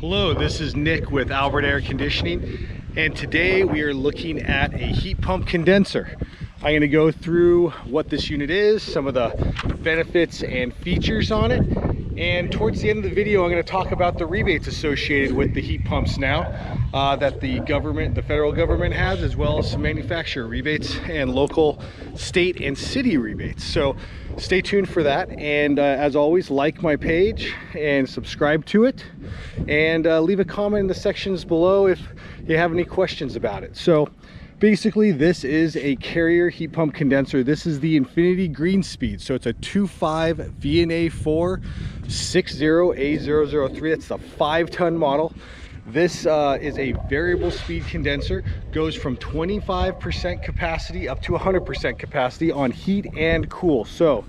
Hello, this is Nick with Albert Air Conditioning and today we are looking at a heat pump condenser. I'm going to go through what this unit is, some of the benefits and features on it and towards the end of the video I'm going to talk about the rebates associated with the heat pumps now uh, that the government, the federal government has as well as some manufacturer rebates and local state and city rebates. So stay tuned for that and uh, as always like my page and subscribe to it and uh, leave a comment in the sections below if you have any questions about it. So basically this is a carrier heat pump condenser. This is the infinity Greenspeed. So it's a 2.5 vna 4 60a003 that's the five ton model this uh, is a variable speed condenser, goes from 25% capacity up to 100% capacity on heat and cool. So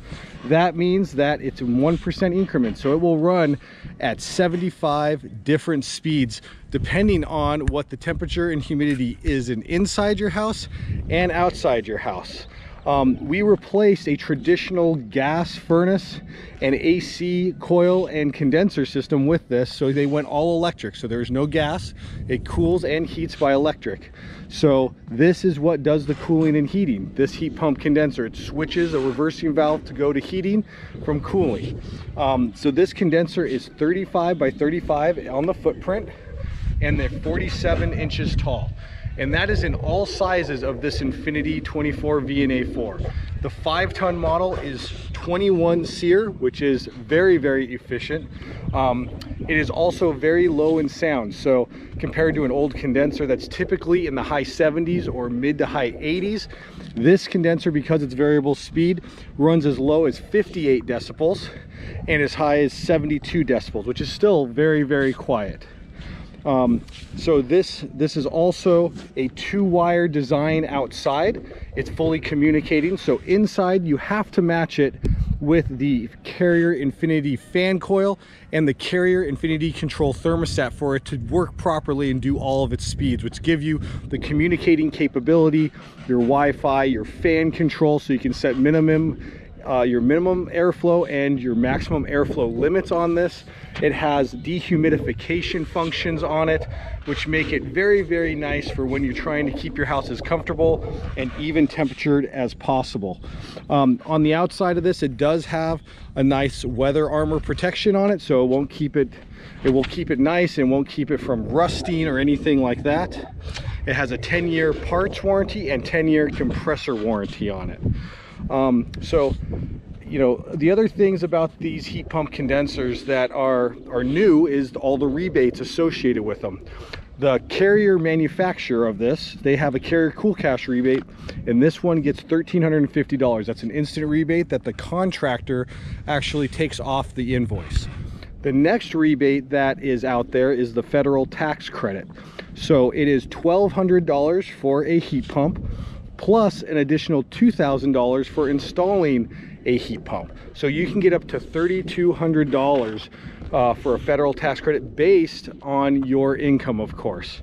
that means that it's in 1% increments. So it will run at 75 different speeds depending on what the temperature and humidity is in inside your house and outside your house. Um, we replaced a traditional gas furnace and AC coil and condenser system with this so they went all electric. So there's no gas it cools and heats by electric. So this is what does the cooling and heating. This heat pump condenser it switches a reversing valve to go to heating from cooling. Um, so this condenser is 35 by 35 on the footprint and they're 47 inches tall and that is in all sizes of this Infinity 24 VNA4. The five ton model is 21 SEER, which is very, very efficient. Um, it is also very low in sound. So compared to an old condenser that's typically in the high 70s or mid to high 80s, this condenser, because it's variable speed, runs as low as 58 decibels and as high as 72 decibels, which is still very, very quiet. Um, so this this is also a two-wire design outside. It's fully communicating. So inside you have to match it with the Carrier Infinity fan coil and the Carrier Infinity control thermostat for it to work properly and do all of its speeds, which give you the communicating capability, your Wi-Fi, your fan control, so you can set minimum uh, your minimum airflow and your maximum airflow limits on this. It has dehumidification functions on it, which make it very, very nice for when you're trying to keep your house as comfortable and even temperatured as possible. Um, on the outside of this, it does have a nice weather armor protection on it, so it won't keep it, it will keep it nice and won't keep it from rusting or anything like that. It has a 10 year parts warranty and 10 year compressor warranty on it. Um, so, you know, the other things about these heat pump condensers that are, are new is all the rebates associated with them. The carrier manufacturer of this, they have a carrier cool cash rebate, and this one gets $1,350. That's an instant rebate that the contractor actually takes off the invoice. The next rebate that is out there is the federal tax credit. So it is $1,200 for a heat pump plus an additional $2,000 for installing a heat pump. So you can get up to $3,200 uh, for a federal tax credit based on your income, of course.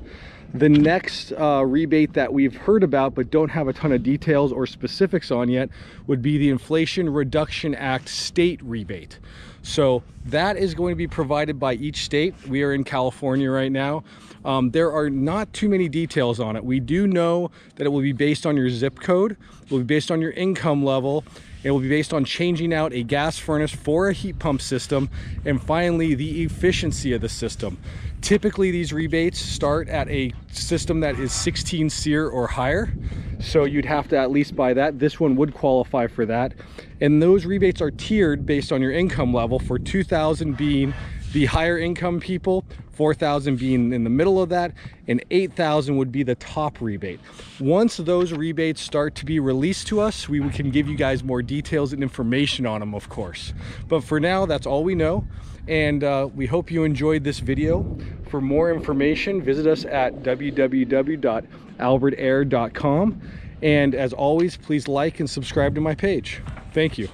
The next uh, rebate that we've heard about but don't have a ton of details or specifics on yet would be the Inflation Reduction Act state rebate. So that is going to be provided by each state. We are in California right now. Um, there are not too many details on it. We do know that it will be based on your zip code, it will be based on your income level, it will be based on changing out a gas furnace for a heat pump system, and finally the efficiency of the system. Typically these rebates start at a system that is 16 SEER or higher. So you'd have to at least buy that. This one would qualify for that. And those rebates are tiered based on your income level for 2000 being the higher income people, 4,000 being in the middle of that, and 8,000 would be the top rebate. Once those rebates start to be released to us, we can give you guys more details and information on them, of course. But for now, that's all we know. And uh, we hope you enjoyed this video. For more information, visit us at www.albertair.com. And as always, please like and subscribe to my page. Thank you.